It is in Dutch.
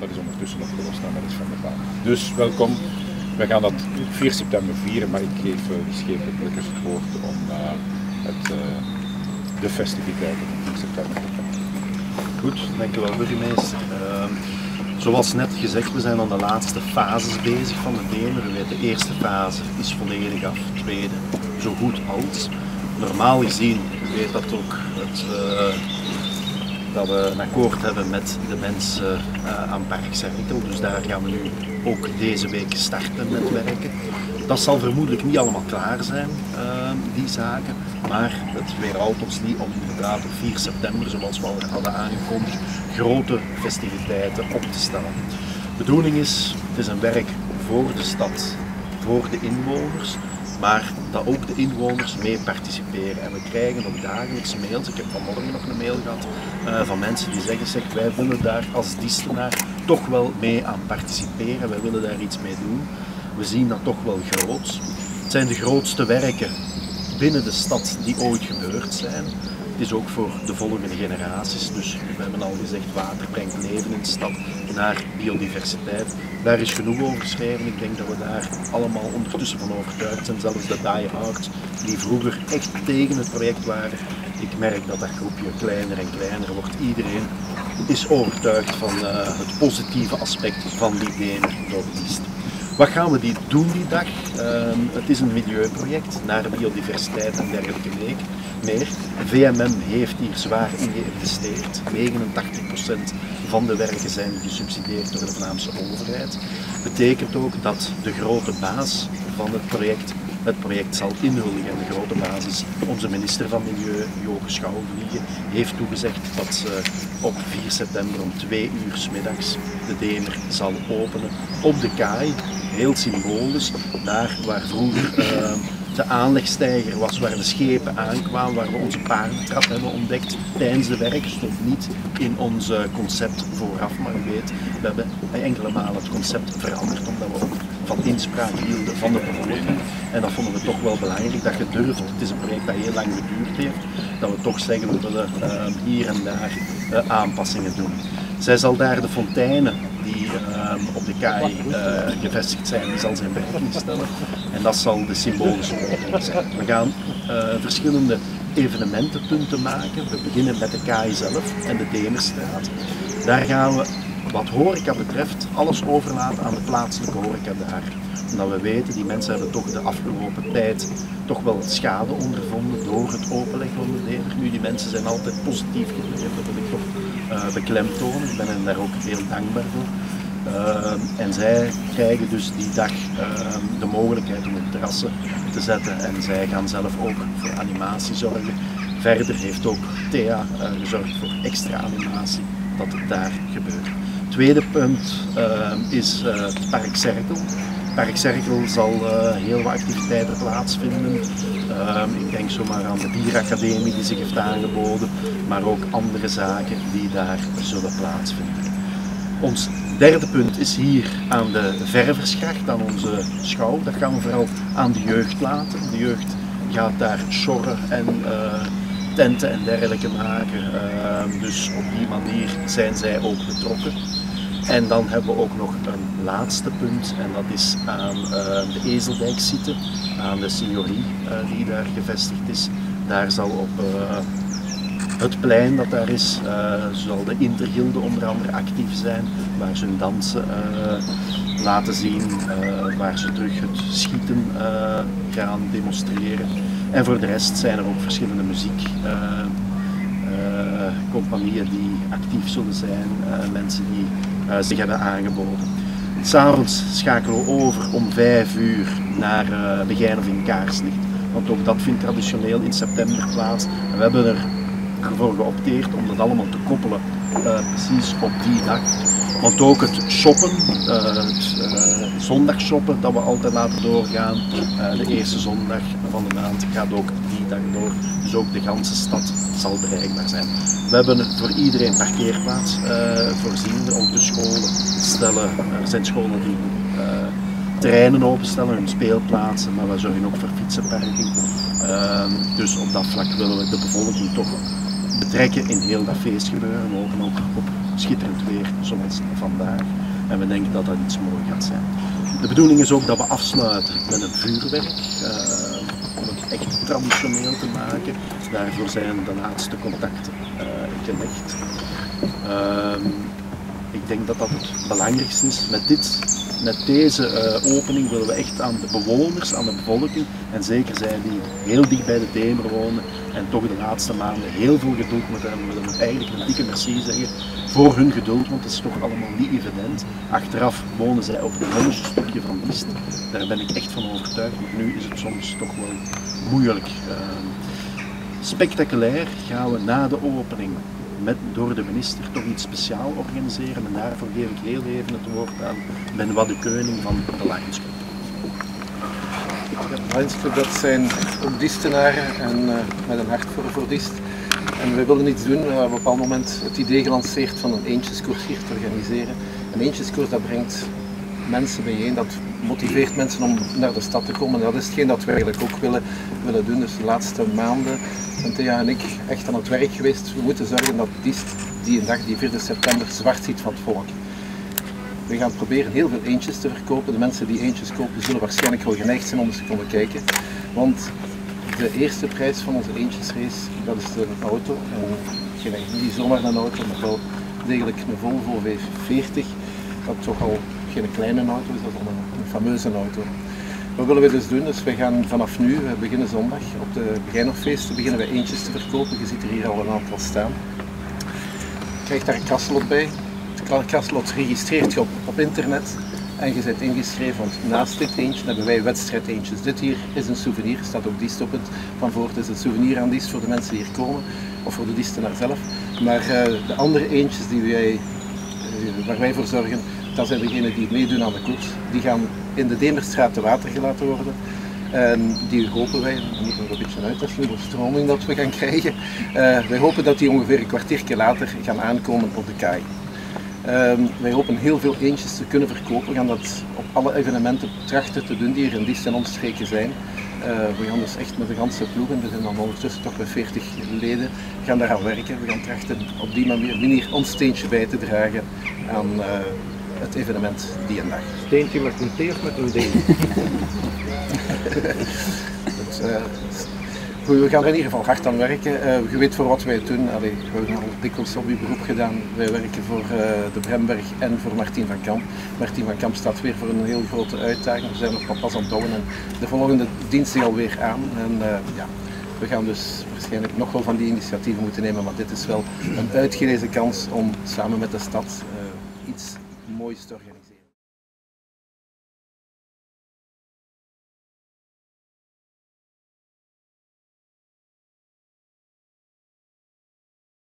Dat is ondertussen opgelost aan is van de baan. Dus welkom. We gaan dat 4 september vieren, maar ik geef uh, de schepenblikkers het woord om uh, het, uh, de festiviteiten van 4 september te doen. Goed, dankjewel burgemeester. Ehm, zoals net gezegd, we zijn aan de laatste fases bezig van de Demer. De eerste fase is volledig af, de tweede zo goed als. Normaal gezien weet dat ook het, uh, dat we een akkoord hebben met de mensen uh, aan Park. Dus daar gaan we nu ook deze week starten met werken. Dat zal vermoedelijk niet allemaal klaar zijn, uh, die zaken. Maar het weerhoudt ons niet om inderdaad op 4 september, zoals we al hadden aangekondigd, grote festiviteiten op te stellen. De bedoeling is, het is een werk voor de stad, voor de inwoners maar dat ook de inwoners mee participeren. En we krijgen ook dagelijks mails, ik heb vanmorgen nog een mail gehad, uh, van mensen die zeggen, zeg, wij willen daar als Diestenaar toch wel mee aan participeren, wij willen daar iets mee doen. We zien dat toch wel groot. Het zijn de grootste werken binnen de stad die ooit gebeurd zijn. Het is ook voor de volgende generaties. Dus we hebben al gezegd, water brengt leven in de stad naar biodiversiteit. Daar is genoeg over geschreven. Ik denk dat we daar allemaal ondertussen van overtuigd zijn. Zelfs de diehards die vroeger echt tegen het project waren. Ik merk dat dat groepje kleiner en kleiner wordt. Iedereen is overtuigd van uh, het positieve aspect van die Dener Noordist. Wat gaan we die doen die dag? Uh, het is een milieuproject naar biodiversiteit en dergelijke meer. VMM heeft hier zwaar in geïnvesteerd. 89% van de werken zijn gesubsidieerd door de Vlaamse overheid. Betekent ook dat de grote baas van het project het project zal inhuldigen. En de grote basis, onze minister van Milieu, Joke Schouwvliegen, heeft toegezegd dat ze op 4 september om 2 uur s middags de Demer zal openen op de kaai. Heel symbolisch, daar waar vroeger uh, de aanlegstijger was waar de schepen aankwamen, waar we onze paardentrap hebben ontdekt tijdens de werk. stond niet in ons concept vooraf, maar u weet, we hebben enkele malen het concept veranderd omdat we ook van inspraak hielden van de bevolking. En dat vonden we toch wel belangrijk, dat gedurfd, het is een project dat heel lang geduurd heeft, dat we toch zeggen we willen uh, hier en daar uh, aanpassingen doen. Zij zal daar de fonteinen op de kaai gevestigd zijn, die zal zijn werking stellen. En dat zal de symbolische opening zijn. We gaan verschillende evenementenpunten maken. We beginnen met de kaai zelf en de Demerstraat. Daar gaan we wat horeca betreft alles overlaten aan de plaatselijke horeca daar. Omdat we weten, die mensen hebben toch de afgelopen tijd toch wel schade ondervonden door het openleggen van de deler. Nu, die mensen zijn altijd positief gebleven, dat wil ik toch uh, beklemtonen. Ik ben hen daar ook heel dankbaar voor. Uh, en zij krijgen dus die dag uh, de mogelijkheid om op terrassen te zetten en zij gaan zelf ook voor animatie zorgen. Verder heeft ook Thea gezorgd voor extra animatie dat het daar gebeurt tweede punt uh, is uh, het Park Cerkel. Park Cerkel zal uh, heel wat activiteiten plaatsvinden. ik denk zomaar aan de bieracademie die zich heeft aangeboden, maar ook andere zaken die daar zullen plaatsvinden. Ons derde punt is hier aan de Verversgracht, aan onze schouw. Dat gaan we vooral aan de jeugd laten. De jeugd gaat daar sjorren en tenten en dergelijke maken. Uh, dus op die manier zijn zij ook betrokken. En dan hebben we ook nog een laatste punt en dat is aan uh, de Ezeldijk zitten, aan de signorie uh, die daar gevestigd is. Daar zal op het plein dat daar is, zal de Intergilde onder andere actief zijn, waar ze hun dansen laten zien, waar ze terug het schieten gaan demonstreren. En voor de rest zijn er ook verschillende muziekcompagnieën die actief zullen zijn, mensen die zich hebben aangeboden. S'avonds schakelen we over om 5 uur naar uh, Begijn of in Kaarslicht. Want ook dat vindt traditioneel in september plaats. En we hebben ervoor geopteerd om dat allemaal te koppelen uh, precies op die dag. Want ook het shoppen, uh, het uh, zondagshoppen dat we altijd laten doorgaan, de eerste zondag van de maand gaat ook die dag door. Dus ook de ganse stad zal bereikbaar zijn. We hebben voor iedereen parkeerplaats voorzien, ook de scholen stellen, er zijn scholen die terreinen openstellen, hun speelplaatsen, maar we zorgen ook voor fietsenparking. dus op dat vlak willen we de bevolking toch betrekken in heel dat feestgebeuren. We ook op schitterend weer zoals vandaag. En we denken dat dat iets mooi gaat zijn. De bedoeling is ook dat we afsluiten met een vuurwerk. Uh, om het echt traditioneel te maken. Daarvoor zijn de laatste contacten uh, gelegd. Uh, ik denk dat dat het belangrijkste is. Met, dit, met deze uh, opening willen we echt aan de bewoners, aan de bevolking, en zeker zij die heel dicht bij de Demer wonen en toch de laatste maanden heel veel geduld moeten hebben, willen we eigenlijk een dikke merci zeggen voor hun geduld, want het is toch allemaal niet evident. Achteraf wonen zij op een hondenste stukje van Diest. Daar ben ik echt van overtuigd, maar nu is het soms toch wel moeilijk. Uh, spectaculair gaan we na de opening met, door de minister toch iets speciaal organiseren. En daarvoor geef ik heel even het woord aan Ben de Keuning van de Lions. Club dat zijn ook diestenaren en uh, met een hart voor, Diest. En we wilden iets doen, we hebben op een bepaald moment het idee gelanceerd van een eentjeskoers hier te organiseren. Een eentjeskoers dat brengt mensen bijeen, dat motiveert mensen om naar de stad te komen. Dat is hetgeen dat we eigenlijk ook willen, willen doen. Dus de laatste maanden zijn Thea en ik echt aan het werk geweest. We moeten zorgen dat Diest die een dag, die 4 september, zwart ziet van het volk. We gaan proberen heel veel eentjes te verkopen. De mensen die eentjes kopen zullen waarschijnlijk wel geneigd zijn om eens te komen kijken. Want de eerste prijs van onze eentjesrace, dat is een auto. En niet zomaar een auto, maar wel degelijk een Volvo V40. Dat toch al geen kleine auto is, dat is al een, fameuze auto. Wat willen we dus doen? Dus we gaan vanaf nu, we beginnen zondag, op de Begijnhoffeesten beginnen we eentjes te verkopen. Je ziet er hier al een aantal staan. Je krijgt daar een kastlot bij. Het kastlot registreert je op, internet en je bent ingeschreven, want naast dit eentje hebben wij wedstrijdeentjes. Dit hier is een souvenir, staat ook Diest op het van voor. Het is een souvenir aan Diest voor de mensen die hier komen, of voor de Diestenaar zelf. Maar uh, de andere eentjes die wij, uh, waar wij voor zorgen, dat zijn degenen die meedoen aan de koers. Die gaan in de Demerstraat te water gelaten worden. En die hopen wij, we moeten er een beetje uittesten, de stroming dat we gaan krijgen. Uh, wij hopen dat die ongeveer een kwartiertje later gaan aankomen op de kaai. Um, wij hopen heel veel eentjes te kunnen verkopen. We gaan dat op alle evenementen trachten te doen die hier in Diest en omstreken zijn. Uh, we gaan dus echt met de ganse ploeg, en we zijn dan ondertussen toch bij 40 leden, gaan daaraan werken. We gaan trachten op die manier ons steentje bij te dragen aan uh, het evenement die een dag. Steentje met een T of met een D? het, uh, we gaan er in ieder geval hard aan werken. Uh, je weet voor wat wij doen. Allee, we hebben al dikwijls op uw beroep gedaan. Wij werken voor uh, de Bremberg en voor Martien van Kamp. Martien van Kamp staat weer voor een heel grote uitdaging. We zijn nog pas aan het en de volgende dienst zich alweer aan. En, uh, ja, we gaan dus waarschijnlijk nog wel van die initiatieven moeten nemen, maar dit is wel een uitgelezen kans om samen met de stad iets moois te organiseren.